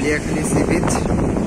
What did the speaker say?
गुलियाखली सी बीच